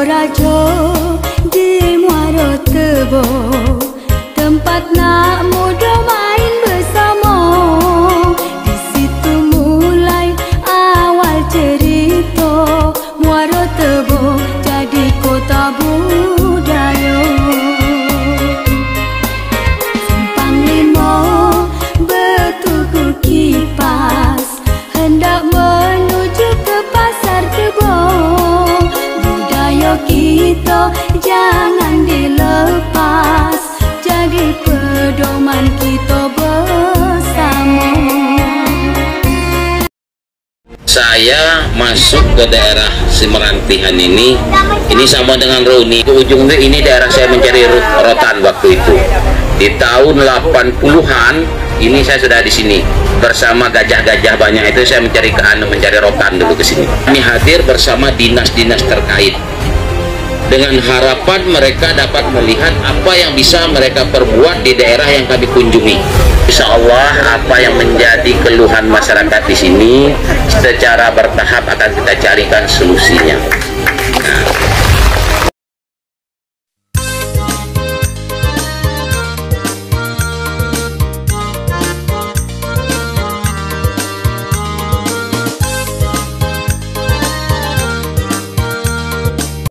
ahora yo saya masuk ke daerah Semerantihan ini. Ini sama dengan Roni. Ke ujungnya ini daerah saya mencari rotan waktu itu. Di tahun 80-an ini saya sudah di sini. Bersama gajah-gajah banyak itu saya mencari ke anu mencari rotan dulu ke sini. Kami hadir bersama dinas-dinas terkait dengan harapan mereka dapat melihat apa yang bisa mereka perbuat di daerah yang kami kunjungi. Insya Allah apa yang menjadi keluhan masyarakat di sini secara bertahap akan kita carikan solusinya.